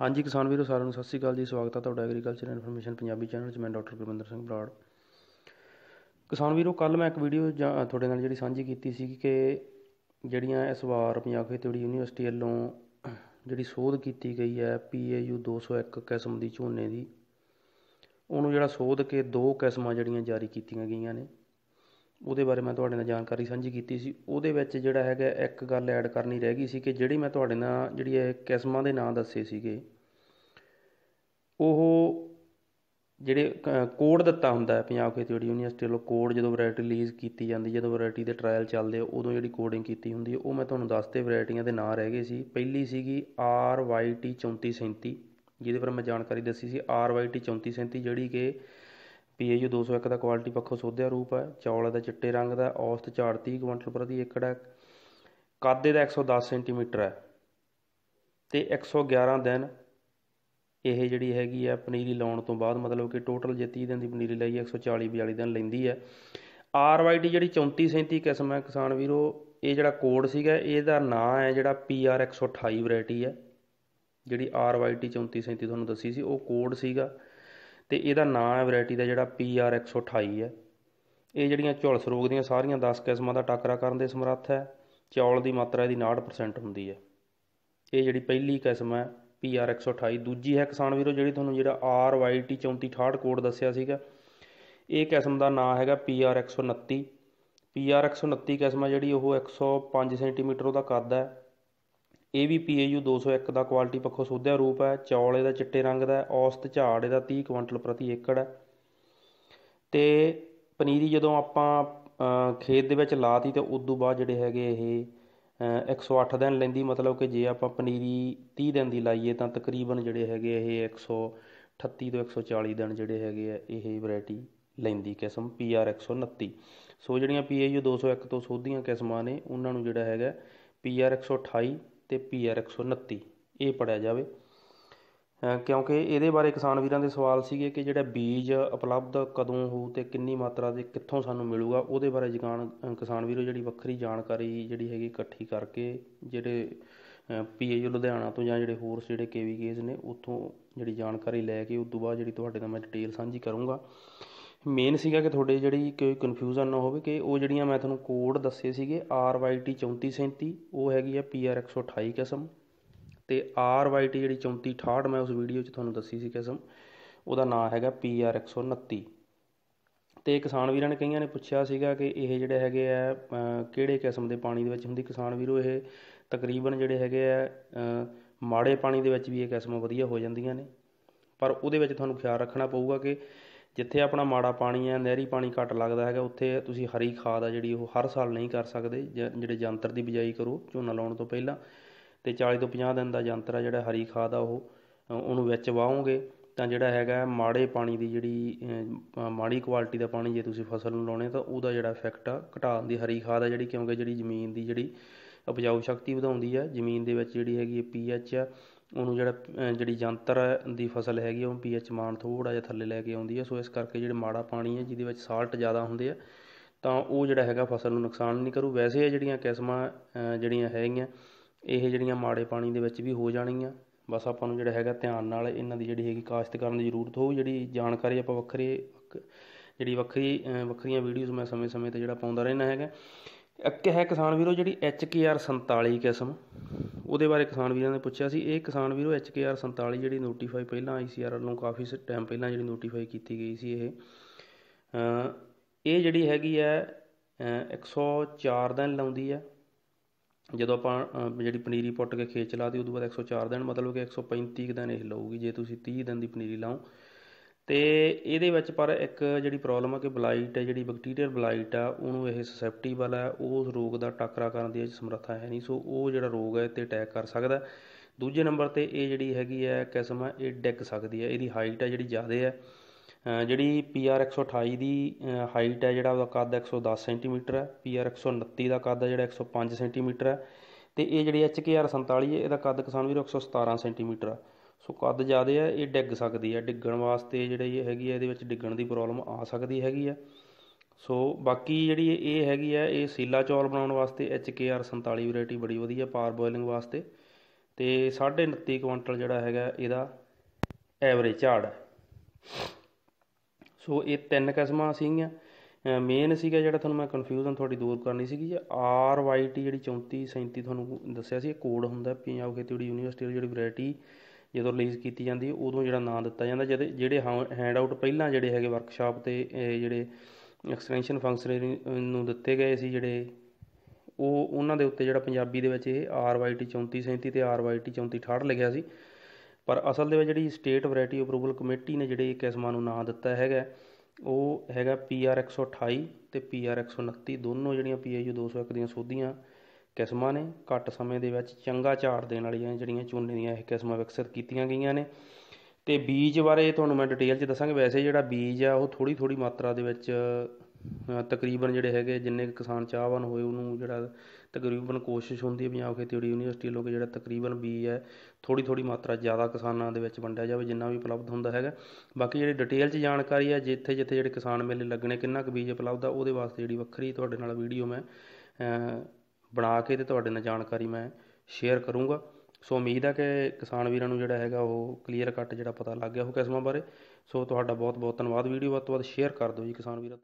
ਹਾਂਜੀ ਕਿਸਾਨ ਵੀਰੋ, ਸਾਰਿਆਂ ਨੂੰ ਸਤਿ ਸ਼੍ਰੀ ਅਕਾਲ ਜੀ। ਸਵਾਗਤ ਹੈ ਤੁਹਾਡਾ ਐਗਰੀਕਲਚਰ ਇਨਫੋਰਮੇਸ਼ਨ ਪੰਜਾਬੀ ਚੈਨਲ 'ਚ। ਮੈਂ ਡਾਕਟਰ ਗੁਰਵਿੰਦਰ ਸਿੰਘ ਬਰਾੜ। ਕਿਸਾਨ ਵੀਰੋ ਕੱਲ ਮੈਂ ਇੱਕ ਵੀਡੀਓ ਜਾਂ ਤੁਹਾਡੇ ਨਾਲ ਜਿਹੜੀ ਸਾਂਝੀ ਕੀਤੀ ਸੀ ਕਿ ਜਿਹੜੀਆਂ ਇਸ ਵਾਰ ਪੰਜਾਬ ਖੇਤੀਬਾੜੀ ਯੂਨੀਵਰਸਿਟੀ ਵੱਲੋਂ ਜਿਹੜੀ ਸੋਧ ਕੀਤੀ ਗਈ ਹੈ PAU 201 ਕਿਸਮ ਦੀ ਝੋਨੇ ਦੀ, ਉਹਨੂੰ ਜਿਹੜਾ ਸੋਧ ਕੇ ਦੋ ਕਿਸਮਾਂ ਜਿਹੜੀਆਂ ਜਾਰੀ ਕੀਤੀਆਂ ਗਈਆਂ ਨੇ। ਉਹਦੇ ਬਾਰੇ ਮੈਂ ਤੁਹਾਡੇ ਨਾਲ ਜਾਣਕਾਰੀ ਸਾਂਝੀ ਕੀਤੀ ਸੀ। ਉਹਦੇ ਵਿੱਚ ਜਿਹੜਾ ਹੈਗਾ, ਇੱਕ ਗੱਲ ਐਡ ਕਰਨੀ ਰਹਿ ਗਈ ਸੀ ਕਿ ਜਿਹੜੀ ਮੈਂ ਤੁਹਾਡੇ ਨਾਲ ਜਿਹੜੀ ਇਹ ਕਿਸਮਾਂ ਦੇ ਨਾਂ ਦੱਸੇ ਸੀਗੇ, ਉਹ ਜਿਹੜੇ ਕੋਡ ਦਿੱਤਾ ਹੁੰਦਾ ਪੰਜਾਬ ਖੇਤੀਬਾੜੀ ਯੂਨੀਵਰਸਿਟੀ ਵੱਲੋਂ ਕੋਡ ਜਦੋਂ ਵੈਰਾਈਟੀ ਰਿਲੀਜ਼ ਕੀਤੀ ਜਾਂਦੀ, ਜਦੋਂ ਵੈਰਾਈਟੀ ਦੇ ਟ੍ਰਾਇਲ ਚੱਲਦੇ ਉਦੋਂ ਜਿਹੜੀ ਕੋਡਿੰਗ ਕੀਤੀ ਹੁੰਦੀ ਹੈ ਉਹ ਮੈਂ ਤੁਹਾਨੂੰ ਦੱਸਤੇ ਵੈਰਾਈਟੀਆਂ ਦੇ ਨਾਂ ਰਹਿ ਗਏ ਸੀ। ਪਹਿਲੀ ਸੀਗੀ ਆਰ ਵਾਈ ਟੀ 3437 ਜਿਹਦੇ ਪਰ ਮੈਂ ਜਾਣਕਾਰੀ ਦੱਸੀ ਸੀ। ਆਰ ਵਾਈ ਟੀ 3437 ਜਿਹੜੀ ਕਿ ਪੀਏਯੂ 201 ਦਾ ਕੁਆਲਿਟੀ ਪੱਖੋਂ ਸੋਧਿਆ ਰੂਪ ਹੈ। ਚੌਲ ਦਾ ਚਿੱਟੇ ਰੰਗ ਦਾ, ਔਸਤ ਝਾੜ 30 ਕੁਇੰਟਲ ਪ੍ਰਤੀ ਏਕੜ ਹੈ। ਕਾਦੇ ਦਾ 110 ਸੈਂਟੀਮੀਟਰ ਹੈ। ਤੇ 111 ਦਿਨ ਇਹ ਜਿਹੜੀ ਹੈਗੀ ਆ ਪਨੀਰੀ ਲਾਉਣ ਤੋਂ ਬਾਅਦ ਮਤਲਬ ਕਿ ਟੋਟਲ ਜੇ 30 ਦਿਨ ਦੀ ਪਨੀਰੀ ਲਈ 140 42 ਦਿਨ ਲੈਂਦੀ ਹੈ। ਆਰਵਾਈਟੀ ਜਿਹੜੀ 34 37 ਕਿਸਮ ਹੈ ਕਿਸਾਨ ਵੀਰੋ, ਇਹ ਜਿਹੜਾ ਕੋਡ ਸੀਗਾ, ਇਹਦਾ ਨਾਂ ਹੈ ਜਿਹੜਾ ਪੀਆਰ 128 ਵੈਰਾਈਟੀ ਹੈ। ਜਿਹੜੀ ਆਰਵਾਈਟੀ 34 37 ਤੁਹਾਨੂੰ ਦੱਸੀ ਸੀ, ਉਹ ਕੋਡ ਸੀਗਾ। ਤੇ ਇਹਦਾ ਨਾਂ ਹੈ ਵੈਰਾਈਟੀ ਦਾ ਜਿਹੜਾ ਪੀਆਰ 128 ਹੈ। ਇਹ ਜਿਹੜੀਆਂ ਝੁਲਸ ਰੋਗ ਦੀਆਂ ਸਾਰੀਆਂ 10 ਕਿਸਮਾਂ ਦਾ ਟਾਕਰਾ ਕਰਨ ਦੇ ਸਮਰੱਥ ਹੈ। ਚੌਲ ਦੀ ਮਾਤਰਾ ਇਹਦੀ 69% ਹੁੰਦੀ ਹੈ। ਇਹ ਜਿਹੜੀ ਪਹਿਲੀ ਕਿਸਮ ਹੈ ਪੀਆਰ 128 ਦੂਜੀ ਹੈ ਕਿਸਾਨ ਵੀਰੋ ਜਿਹੜੀ ਤੁਹਾਨੂੰ ਜਿਹੜਾ ਆਰ ਵਾਈ ਟੀ 3468 ਕੋਡ ਦੱਸਿਆ ਸੀਗਾ। ਇਹ ਕਿਸਮ ਦਾ ਨਾਂ ਹੈਗਾ ਪੀਆਰ 129 ਪੀਆਰ 129 ਕਿਸਮ ਹੈ ਜਿਹੜੀ ਉਹ 105 ਸੈਂਟੀਮੀਟਰ ਉਹਦਾ ਕੱਦ ਹੈ। ਇਹ ਵੀ ਪੀਏਯੂ 201 ਦਾ ਕੁਆਲਿਟੀ ਪੱਖੋਂ ਸੋਧਿਆ ਰੂਪ ਹੈ। ਚੌਲ ਇਹਦਾ ਚਿੱਟੇ ਰੰਗ ਦਾ ਔਸਤ ਝਾੜ ਇਹਦਾ 30 ਕੁਇੰਟਲ ਪ੍ਰਤੀ ਏਕੜ ਹੈ। ਤੇ ਪਨੀਰੀ ਜਦੋਂ ਆਪਾਂ ਖੇਤ ਦੇ ਵਿੱਚ ਲਾਤੀ ਤੇ ਉਸ ਤੋਂ ਬਾਅਦ ਜਿਹੜੇ ਹੈਗੇ ਇਹ 108 ਦਿਨ ਲੈਂਦੀ, ਮਤਲਬ ਕਿ ਜੇ ਆਪਾਂ ਪਨੀਰੀ 30 ਦਿਨ ਦੀ ਲਾਈਏ ਤਾਂ ਤਕਰੀਬਨ ਜਿਹੜੇ ਹੈਗੇ ਇਹ 138 ਤੋਂ 140 ਦਿਨ ਜਿਹੜੇ ਹੈਗੇ ਆ, ਇਹ ਵੈਰਾਈਟੀ ਲੈਂਦੀ ਕਿਸਮ PR 129 ਸੋ ਜਿਹੜੀਆਂ PAU 201 ਤੋਂ ਸੋਧੀਆਂ ਕਿਸਮਾਂ ਨੇ, ਉਹਨਾਂ ਨੂੰ ਜਿਹੜਾ ਹੈਗਾ PR 128 ਤੇ PR 129 ਇਹ ਪੜਿਆ ਜਾਵੇ। ਕਿਉਂਕਿ ਇਹਦੇ ਬਾਰੇ ਕਿਸਾਨ ਵੀਰਾਂ ਦੇ ਸਵਾਲ ਸੀਗੇ ਕਿ ਜਿਹੜਾ ਬੀਜ ਉਪਲਬਧ ਕਦੋਂ ਹੋਊ ਤੇ ਕਿੰਨੀ ਮਾਤਰਾ ਦੇ ਕਿੱਥੋਂ ਸਾਨੂੰ ਮਿਲੂਗਾ, ਉਹਦੇ ਬਾਰੇ ਜਗਾਨ ਕਿਸਾਨ ਵੀਰੋ ਜਿਹੜੀ ਵੱਖਰੀ ਜਾਣਕਾਰੀ ਜਿਹੜੀ ਹੈਗੀ ਇਕੱਠੀ ਕਰਕੇ ਜਿਹੜੇ ਪੀਏਯੂ ਲੁਧਿਆਣਾ ਤੋਂ ਜਾਂ ਜਿਹੜੇ ਹੋਰ ਜਿਹੜੇ ਕੇਵੀਕੇਜ਼ ਨੇ, ਉੱਥੋਂ ਜਿਹੜੀ ਜਾਣਕਾਰੀ ਲੈ ਕੇ, ਉਸ ਤੋਂ ਬਾਅਦ ਜਿਹੜੀ ਤੁਹਾਡੇ ਨਾਲ ਮੈਂ ਡਿਟੇਲ ਸਾਂਝੀ ਕਰੂੰਗਾ। ਮੇਨ ਸੀਗਾ ਕਿ ਤੁਹਾਡੇ ਜਿਹੜੀ ਕੋਈ ਕਨਫਿਊਜ਼ਨ ਨਾ ਹੋਵੇ ਕਿ ਉਹ ਜਿਹੜੀਆਂ ਮੈਂ ਤੁਹਾਨੂੰ ਕੋਡ ਦੱਸੇ ਸੀਗੇ ਆਰ ਵਾਈ ਟੀ 3437 ਉਹ ਹੈਗੀ ਆ ਪੀ ਆਰ 128 ਕਿਸਮ ਤੇ ਆਰ ਵਾਈ ਟੀ ਜਿਹੜੀ 3468 ਮੈਂ ਉਸ ਵੀਡੀਓ 'ਚ ਤੁਹਾਨੂੰ ਦੱਸੀ ਸੀ ਕਿਸਮ, ਉਹਦਾ ਨਾਮ ਹੈਗਾ ਪੀ ਆਰ 129 ਤੇ ਕਿਸਾਨ ਵੀਰਾਂ ਨੇ ਕਈਆਂ ਨੇ ਪੁੱਛਿਆ ਸੀਗਾ ਕਿ ਇਹ ਜਿਹੜੇ ਹੈਗੇ ਆ ਕਿਹੜੇ ਕਿਸਮ ਦੇ ਪਾਣੀ ਦੇ ਵਿੱਚ ਹੁੰਦੀ? ਕਿਸਾਨ ਵੀਰੋ, ਇਹ ਤਕਰੀਬਨ ਜਿਹੜੇ ਹੈਗੇ ਆ ਮਾੜੇ ਪਾਣੀ ਦੇ ਵਿੱਚ ਵੀ ਇਹ ਕਿਸਮਾਂ ਵਧੀਆ ਹੋ ਜਾਂਦੀਆਂ ਨੇ। ਪਰ ਉਹਦੇ ਵਿੱਚ ਤੁਹਾਨੂੰ ਖਿਆਲ ਰੱਖਣਾ ਪਊਗਾ ਕਿ ਜਿੱਥੇ ਆਪਣਾ ਮਾੜਾ ਪਾਣੀ ਹੈ, ਨਹਿਰੀ ਪਾਣੀ ਘੱਟ ਲੱਗਦਾ ਹੈਗਾ, ਉੱਥੇ ਤੁਸੀਂ ਹਰੀ ਖਾਦ ਆ ਜਿਹੜੀ ਉਹ ਹਰ ਸਾਲ ਨਹੀਂ ਕਰ ਸਕਦੇ ਜਿਹੜੇ ਜੰਤਰ ਦੀ ਬਿਜਾਈ ਕਰੋ, ਝੋਨਾ ਲਾਉਣ ਤੋਂ ਪਹਿਲਾਂ। ਤੇ 40 ਤੋਂ 50 ਦਿਨ ਦਾ ਜੰਤਰ ਆ ਜਿਹੜਾ ਹਰੀ ਖਾਦ ਆ ਉਹ ਉਹਨੂੰ ਵਿੱਚ ਵਾਹੋਗੇ। ਤਾਂ ਜਿਹੜਾ ਹੈਗਾ ਮਾੜੇ ਪਾਣੀ ਦੀ ਜਿਹੜੀ ਮਾੜੀ ਕੁਆਲਿਟੀ ਦਾ ਪਾਣੀ ਜੇ ਤੁਸੀਂ ਫਸਲ ਨੂੰ ਲਾਉਣੇ ਤਾਂ ਉਹਦਾ ਜਿਹੜਾ ਇਫੈਕਟ ਆ ਘਟਾਉਣ ਦੀ ਹਰੀ ਖਾਦ ਆ ਜਿਹੜੀ, ਕਿਉਂਕਿ ਜਿਹੜੀ ਜ਼ਮੀਨ ਦੀ ਜਿਹੜੀ ਉਪਜਾਊ ਸ਼ਕਤੀ ਵਧਾਉਂਦੀ ਆ, ਜ਼ਮੀਨ ਦੇ ਵਿੱਚ ਜਿਹੜੀ ਹੈਗੀ ਪੀਐਚ ਆ ਉਹਨੂੰ ਜਿਹੜਾ ਜਿਹੜੀ ਜੰਤਰ ਦੀ ਫਸਲ ਹੈਗੀ ਉਹ ਪੀਐਚ ਮਾਨ ਥੋੜਾ ਜਿਹਾ ਥੱਲੇ ਲੈ ਕੇ ਆਉਂਦੀ ਹੈ ਸੋ ਇਸ ਕਰਕੇ ਜਿਹੜਾ ਮਾੜਾ ਪਾਣੀ ਹੈ ਜਿਹਦੇ ਵਿੱਚ ਸਾਲਟ ਜ਼ਿਆਦਾ ਹੁੰਦੇ ਆ, ਤਾਂ ਉਹ ਜਿਹੜਾ ਹੈਗਾ ਫਸਲ ਨੂੰ ਨੁਕਸਾਨ ਨਹੀਂ ਕਰੂ। ਵੈਸੇ ਇਹ ਜਿਹੜੀਆਂ ਕਿਸਮਾਂ ਜਿਹੜੀਆਂ ਹੈਗੀਆਂ, ਇਹ ਜਿਹੜੀਆਂ ਮਾੜੇ ਪਾਣੀ ਦੇ ਵਿੱਚ ਵੀ ਹੋ ਜਾਣਗੀਆਂ। ਬਸ ਆਪਾਂ ਨੂੰ ਜਿਹੜਾ ਹੈਗਾ ਧਿਆਨ ਨਾਲ ਇਹਨਾਂ ਦੀ ਜਿਹੜੀ ਹੈਗੀ ਕਾਸ਼ਤ ਕਰਨ ਦੀ ਜ਼ਰੂਰਤ ਹੋਊ। ਜਿਹੜੀ ਜਾਣਕਾਰੀ ਆਪਾਂ ਵੱਖਰੇ, ਜਿਹੜੀ ਵੱਖਰੀ ਵੱਖਰੀਆਂ ਵੀਡੀਓਜ਼ ਮੈਂ ਸਮੇਂ-ਸਮੇਂ ਤੇ ਜਿਹੜਾ ਪਾਉਂਦਾ ਰਹਿਣਾ ਹੈਗਾ। ਇੱਕ ਹੈ ਕਿਸਾਨ ਵੀਰੋ, ਜਿਹੜੀ HKR 47 ਕਿਸਮ। ਉਹਦੇ ਬਾਰੇ ਕਿਸਾਨ ਵੀਰਾਂ ਨੇ ਪੁੱਛਿਆ ਸੀ, ਇਹ ਕਿਸਾਨ ਵੀਰੋ HKR 47 ਜਿਹੜੀ ਨੋਟੀਫਾਈ ਪਹਿਲਾਂ ICR ਵੱਲੋਂ ਕਾਫੀ ਟਾਈਮ ਪਹਿਲਾਂ ਜਿਹੜੀ ਨੋਟੀਫਾਈ ਕੀਤੀ ਗਈ ਸੀ ਇਹ। ਇਹ ਜਿਹੜੀ ਹੈਗੀ ਹੈ 104 ਦਿਨ ਲਾਉਂਦੀ ਹੈ। ਜਦੋਂ ਆਪਾਂ ਜਿਹੜੀ ਪਨੀਰੀ ਪੁੱਟ ਕੇ ਖੇਤ ਚਲਾਤੀ ਉਦੋਂ ਬਾਅਦ 104 ਦਿਨ, ਮਤਲਬ ਕਿ 135 ਦਿਨ ਇਹ ਲਊਗੀ, ਜੇ ਤੁਸੀਂ 30 ਦਿਨ ਦੀ ਪਨੀਰੀ ਲਾਓ। ਤੇ ਇਹਦੇ ਵਿੱਚ ਪਰ ਇੱਕ ਜਿਹੜੀ ਪ੍ਰੋਬਲਮ ਆ ਕਿ ਬਲਾਈਟ ਹੈ ਜਿਹੜੀ ਬੈਕਟੀਰੀਅਲ ਬਲਾਈਟ ਆ, ਉਹਨੂੰ ਇਹ ਸਸੈਪਟੀਬਲ ਹੈ ਉਸ ਰੋਗ ਦਾ ਟਾਕਰਾ ਕਰਨ ਦੀ ਸਮਰੱਥਾ ਹੈ ਨਹੀਂ, ਸੋ ਉਹ ਜਿਹੜਾ ਰੋਗ ਹੈ ਤੇ ਅਟੈਕ ਕਰ ਸਕਦਾ ਦੂਜੇ ਨੰਬਰ ਤੇ ਇਹ ਜਿਹੜੀ ਹੈਗੀ ਹੈ ਕਿਸਮ ਹੈ ਇਹ ਡਿੱਗ ਸਕਦੀ ਹੈ ਇਹਦੀ ਹਾਈਟ ਹੈ ਜਿਹੜੀ ਜ਼ਿਆਦਾ ਹੈ ਜਿਹੜੀ PR 128 ਦੀ ਹਾਈਟ ਹੈ ਜਿਹੜਾ ਉਹਦਾ ਕੱਦ 110 ਸੈਂਟੀਮੀਟਰ ਹੈ PR 129 ਦਾ ਕੱਦ ਹੈ ਜਿਹੜਾ 105 ਸੈਂਟੀਮੀਟਰ ਹੈ ਤੇ ਇਹ ਜਿਹੜੀ HKR 47 ਹੈ ਇਹਦਾ ਕੱਦ ਕਿਸਾਨ ਵੀਰੋ 117 ਸੈਂਟੀਮੀਟਰ ਹੈ ਸੋ ਕੱਦ ਜ਼ਿਆਦਾ ਹੈ ਇਹ ਡਿੱਗ ਸਕਦੀ ਹੈ ਡਿੱਗਣ ਵਾਸਤੇ ਜਿਹੜੀ ਇਹ ਹੈਗੀ ਹੈ ਇਹਦੇ ਵਿੱਚ ਡਿੱਗਣ ਦੀ ਪ੍ਰੋਬਲਮ ਆ ਸਕਦੀ ਹੈਗੀ ਆ। ਸੋ ਬਾਕੀ ਜਿਹੜੀ ਇਹ ਹੈਗੀ ਹੈ ਇਹ ਸੀਲਾ ਚੌਲ ਬਣਾਉਣ ਵਾਸਤੇ ਐੱਚ ਕੇ ਆਰ 47 ਵੈਰਾਈਟੀ ਬੜੀ ਵਧੀਆ ਪਾਰ ਬੋਇਲਿੰਗ ਵਾਸਤੇ। ਤੇ 29.5 ਕੁਇੰਟਲ ਜਿਹੜਾ ਹੈਗਾ, ਇਹਦਾ ਐਵਰੇਜ ਝਾੜ ਹੈ ਸੋ ਇਹ ਤਿੰਨ ਕਿਸਮਾਂ ਸੀਗੀਆਂ। ਮੇਨ ਸੀਗਾ ਜਿਹੜਾ ਤੁਹਾਨੂੰ ਮੈਂ ਕਨਫਿਊਜ਼ਨ ਤੁਹਾਡੀ ਦੂਰ ਕਰਨੀ ਸੀਗੀ ਆਰ ਵਾਈ ਟੀ ਜਿਹੜੀ 34 37 ਤੁਹਾਨੂੰ ਦੱਸਿਆ ਸੀ, ਇਹ ਕੋਡ ਹੁੰਦਾ ਪੰਜਾਬ ਖੇਤੀਬਾੜੀ ਯੂਨੀਵਰਸਿਟੀ ਦੀ ਜਿਹੜੀ ਵੈਰਾਈਟੀ ਜਦੋਂ ਰਿਲੀਜ਼ ਕੀਤੀ ਜਾਂਦੀ, ਉਦੋਂ ਜਿਹੜਾ ਨਾਂ ਦਿੱਤਾ ਜਾਂਦਾ ਜਦ ਜਿਹੜੇ ਹੈਂਡ ਆਊਟ ਪਹਿਲਾਂ ਜਿਹੜੇ ਹੈਗੇ ਵਰਕਸ਼ਾਪ ਤੇ ਜਿਹੜੇ ਐਕਸਟੈਂਸ਼ਨ ਫੰਕਸ਼ਨ ਨੂੰ ਦਿੱਤੇ ਗਏ ਸੀ ਜਿਹੜੇ, ਉਹ, ਉਹਨਾਂ ਦੇ ਉੱਤੇ ਜਿਹੜਾ ਪੰਜਾਬੀ ਦੇ ਵਿੱਚ ਇਹ ਆਰ ਵਾਈ ਟੀ 34 37 ਤੇ ਆਰ ਵਾਈ ਟੀ 34 68 ਲਿਖਿਆ ਸੀ। ਪਰ ਅਸਲ ਦੇ ਵਿੱਚ ਜਿਹੜੀ ਸਟੇਟ ਵੈਰਾਈਟੀ ਅਪਰੂਵਲ ਕਮੇਟੀ ਨੇ ਜਿਹੜੇ ਕਿਸਮਾਂ ਨੂੰ ਨਾਂ ਦਿੱਤਾ ਹੈਗਾ, ਉਹ ਹੈਗਾ ਪੀ ਆਰ 128 ਤੇ ਪੀ ਆਰ 129 ਦੋਨੋਂ ਜਿਹੜੀਆਂ ਪੀ ਆਈ ਯੂ 201 ਦੀਆਂ ਸੋਧੀਆਂ। ਕਿਸਮਾਂ ਨੇ, ਘੱਟ ਸਮੇਂ ਦੇ ਵਿੱਚ ਚੰਗਾ ਝਾੜ ਦੇਣ ਵਾਲੀਆਂ ਜਿਹੜੀਆਂ ਝੋਨੇ ਦੀਆਂ ਇਹ ਕਿਸਮਾਂ ਵਿਕਸਿਤ ਕੀਤੀਆਂ ਗਈਆਂ ਨੇ। ਤੇ ਬੀਜ ਬਾਰੇ ਤੁਹਾਨੂੰ ਮੈਂ ਡਿਟੇਲ 'ਚ ਦੱਸਾਂਗਾ। ਵੈਸੇ ਜਿਹੜਾ ਬੀਜ ਆ, ਉਹ ਥੋੜੀ ਥੋੜੀ ਮਾਤਰਾ ਦੇ ਵਿੱਚ ਤਕਰੀਬਨ ਜਿਹੜੇ ਹੈਗੇ, ਜਿੰਨੇ ਕਿਸਾਨ ਚਾਹਵਾਨ ਹੋਏ, ਉਹਨੂੰ ਜਿਹੜਾ ਤਕਰੀਬਨ ਕੋਸ਼ਿਸ਼ ਹੁੰਦੀ ਹੈ ਪੰਜਾਬ ਖੇਤੀਬਾੜੀ ਯੂਨੀਵਰਸਿਟੀ ਲੋਕ ਜਿਹੜਾ ਤਕਰੀਬਨ ਬੀਜ ਹੈ ਥੋੜੀ ਥੋੜੀ ਮਾਤਰਾ ਜ਼ਿਆਦਾ ਕਿਸਾਨਾਂ ਦੇ ਵਿੱਚ ਵੰਡਿਆ ਜਾਵੇ, ਜਿੰਨਾ ਵੀ ਉਪਲਬਧ ਹੁੰਦਾ ਹੈਗਾ। ਬਾਕੀ ਜਿਹੜੀ ਡਿਟੇਲ 'ਚ ਜਾਣਕਾਰੀ ਹੈ ਜਿੱਥੇ ਜਿੱਥੇ ਜਿਹੜੇ ਕਿਸਾਨ ਮੇਲੇ ਲੱਗਣੇ, ਕਿੰਨਾ ਕੁ ਬੀਜ ਉਪਲਬਧ ਆ, ਉਹਦੇ ਵਾਸਤੇ ਜਿਹੜੀ ਵੱਖਰੀ ਤੁਹਾਡੇ ਨਾਲ ਵੀਡੀਓ ਮੈਂ ਬਣਾ ਕੇ ਤੇ ਤੁਹਾਡੇ ਨਾਲ ਜਾਣਕਾਰੀ ਮੈਂ ਸ਼ੇਅਰ ਕਰੂੰਗਾ। ਸੋ ਉਮੀਦ ਹੈ ਕਿ ਕਿਸਾਨ ਵੀਰਾਂ ਨੂੰ ਜਿਹੜਾ ਹੈਗਾ ਉਹ ਕਲੀਅਰ ਕੱਟ ਜਿਹੜਾ ਪਤਾ ਲੱਗ ਗਿਆ ਉਹ ਕਿਸਮਾਂ ਬਾਰੇ। ਸੋ ਤੁਹਾਡਾ ਬਹੁਤ ਬਹੁਤ ਧੰਨਵਾਦ। ਵੀਡੀਓ ਵੱਧ ਤੋਂ ਵੱਧ ਸ਼ੇਅਰ ਕਰ ਦਿਓ ਜੀ ਕਿਸਾਨ ਵੀਰਾਂ